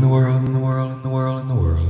in the world, in the world, in the world, in the world.